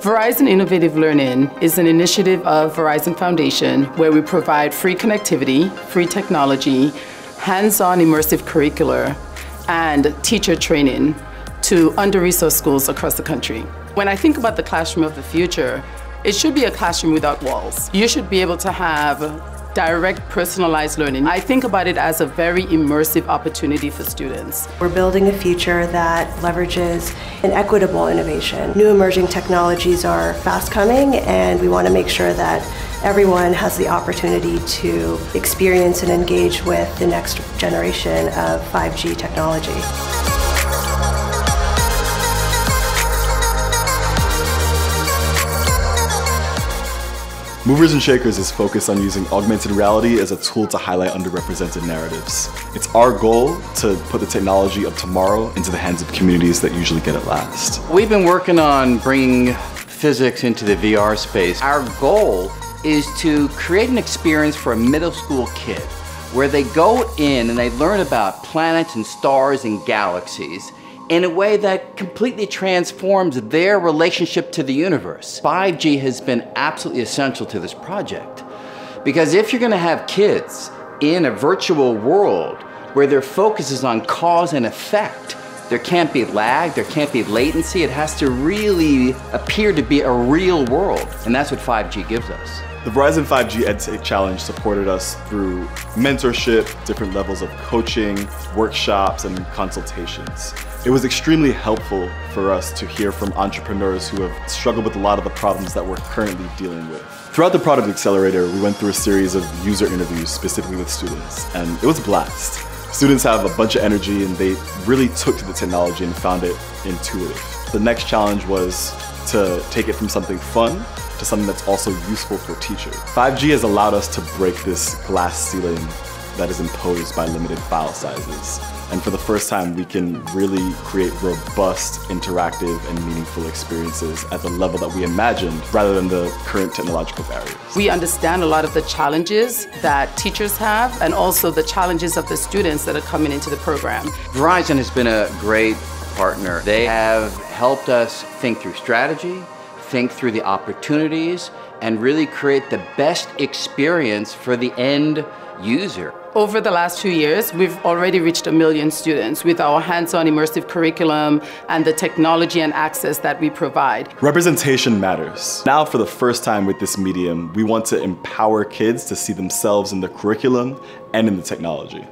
Verizon Innovative Learning is an initiative of Verizon Foundation where we provide free connectivity, free technology, hands-on immersive curricula, and teacher training to under-resourced schools across the country. When I think about the classroom of the future, it should be a classroom without walls. You should be able to have direct personalized learning. I think about it as a very immersive opportunity for students. We're building a future that leverages an equitable innovation. New emerging technologies are fast coming and we want to make sure that everyone has the opportunity to experience and engage with the next generation of 5G technology. Movers and Shakers is focused on using augmented reality as a tool to highlight underrepresented narratives. It's our goal to put the technology of tomorrow into the hands of communities that usually get it last. We've been working on bringing physics into the VR space. Our goal is to create an experience for a middle school kid where they go in and they learn about planets and stars and galaxies in a way that completely transforms their relationship to the universe. 5G has been absolutely essential to this project because if you're going to have kids in a virtual world where their focus is on cause and effect, there can't be lag, there can't be latency, it has to really appear to be a real world, and that's what 5G gives us. The Verizon 5G EdTech Challenge supported us through mentorship, different levels of coaching, workshops, and consultations. It was extremely helpful for us to hear from entrepreneurs who have struggled with a lot of the problems that we're currently dealing with. Throughout the Product Accelerator, we went through a series of user interviews specifically with students, and it was a blast. Students have a bunch of energy and they really took to the technology and found it intuitive. The next challenge was to take it from something fun to something that's also useful for teachers. 5G has allowed us to break this glass ceiling that is imposed by limited file sizes. And for the first time, we can really create robust, interactive, and meaningful experiences at the level that we imagined rather than the current technological barriers. We understand a lot of the challenges that teachers have and also the challenges of the students that are coming into the program. Verizon has been a great partner. They have helped us think through strategy, think through the opportunities, and really create the best experience for the end user. Over the last two years, we've already reached a million students with our hands-on immersive curriculum and the technology and access that we provide. Representation matters. Now, for the first time with this medium, we want to empower kids to see themselves in the curriculum and in the technology.